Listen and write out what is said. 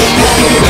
Música